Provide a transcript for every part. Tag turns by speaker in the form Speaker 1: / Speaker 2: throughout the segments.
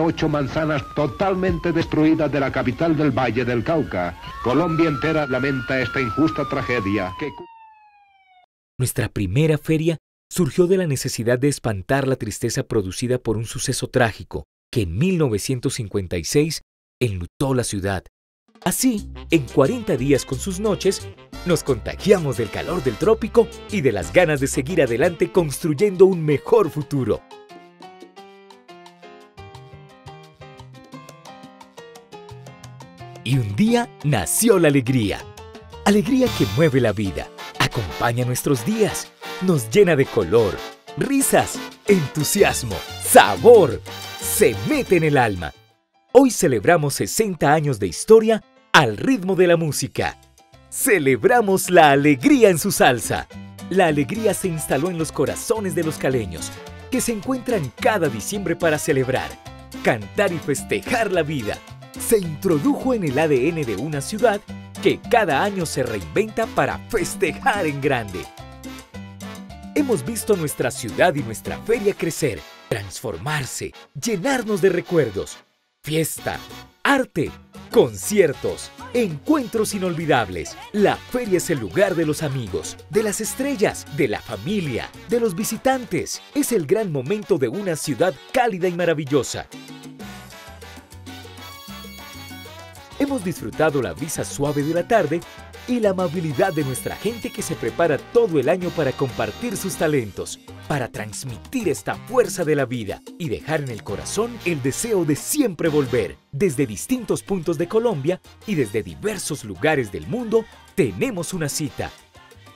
Speaker 1: ocho manzanas totalmente destruidas de la capital del Valle del Cauca. Colombia entera lamenta esta injusta tragedia.
Speaker 2: Nuestra primera feria surgió de la necesidad de espantar la tristeza producida por un suceso trágico que en 1956 enlutó la ciudad. Así, en 40 días con sus noches, nos contagiamos del calor del trópico y de las ganas de seguir adelante construyendo un mejor futuro. Y un día nació la alegría. Alegría que mueve la vida, acompaña nuestros días, nos llena de color, risas, entusiasmo, sabor. Se mete en el alma. Hoy celebramos 60 años de historia al ritmo de la música. Celebramos la alegría en su salsa. La alegría se instaló en los corazones de los caleños, que se encuentran cada diciembre para celebrar, cantar y festejar la vida. Se introdujo en el ADN de una ciudad que cada año se reinventa para festejar en grande. Hemos visto nuestra ciudad y nuestra feria crecer, transformarse, llenarnos de recuerdos, fiesta, arte, conciertos, encuentros inolvidables. La feria es el lugar de los amigos, de las estrellas, de la familia, de los visitantes. Es el gran momento de una ciudad cálida y maravillosa. Hemos disfrutado la brisa suave de la tarde y la amabilidad de nuestra gente que se prepara todo el año para compartir sus talentos, para transmitir esta fuerza de la vida y dejar en el corazón el deseo de siempre volver. Desde distintos puntos de Colombia y desde diversos lugares del mundo, tenemos una cita.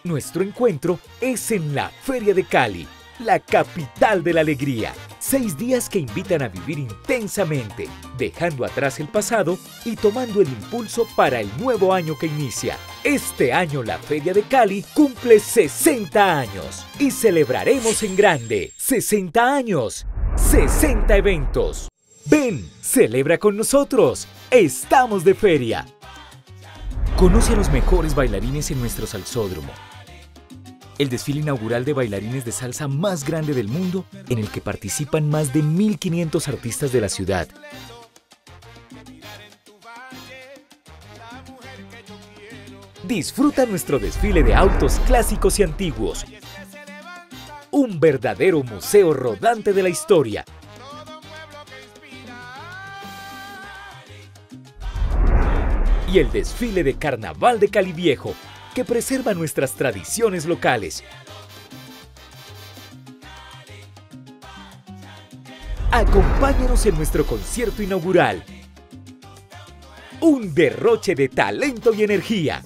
Speaker 2: Nuestro encuentro es en la Feria de Cali, la capital de la alegría. Seis días que invitan a vivir intensamente, dejando atrás el pasado y tomando el impulso para el nuevo año que inicia. Este año la Feria de Cali cumple 60 años y celebraremos en grande. 60 años, 60 eventos. Ven, celebra con nosotros. Estamos de feria. Conoce a los mejores bailarines en nuestro salsódromo el desfile inaugural de bailarines de salsa más grande del mundo, en el que participan más de 1.500 artistas de la ciudad. Disfruta nuestro desfile de autos clásicos y antiguos. Un verdadero museo rodante de la historia. Y el desfile de Carnaval de Cali Viejo, que preserva nuestras tradiciones locales. Acompáñanos en nuestro concierto inaugural. Un derroche de talento y energía.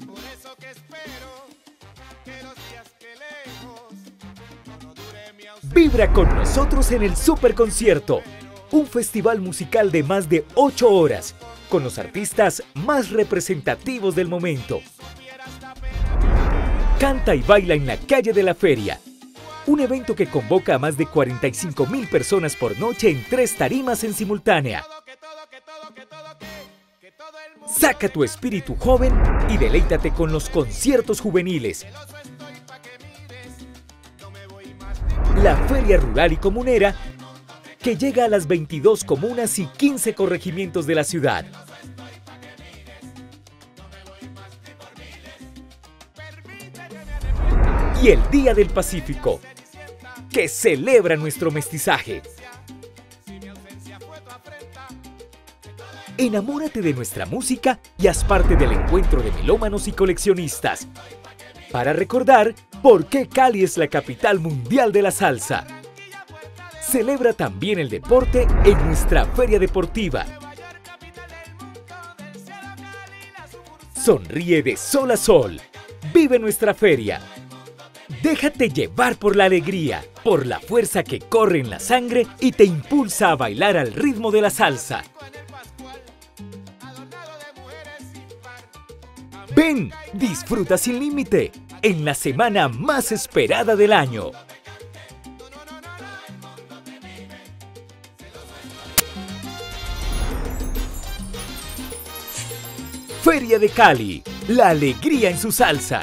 Speaker 2: Vibra con nosotros en el Super Concierto, un festival musical de más de 8 horas, con los artistas más representativos del momento canta y baila en la calle de la feria. Un evento que convoca a más de 45 mil personas por noche en tres tarimas en simultánea. Saca tu espíritu joven y deleítate con los conciertos juveniles. La Feria Rural y Comunera que llega a las 22 comunas y 15 corregimientos de la ciudad. Y el Día del Pacífico, que celebra nuestro mestizaje. Enamórate de nuestra música y haz parte del encuentro de melómanos y coleccionistas. Para recordar por qué Cali es la capital mundial de la salsa. Celebra también el deporte en nuestra feria deportiva. Sonríe de sol a sol. Vive nuestra feria. Déjate llevar por la alegría, por la fuerza que corre en la sangre y te impulsa a bailar al ritmo de la salsa. Ven, disfruta sin límite, en la semana más esperada del año. Feria de Cali, la alegría en su salsa.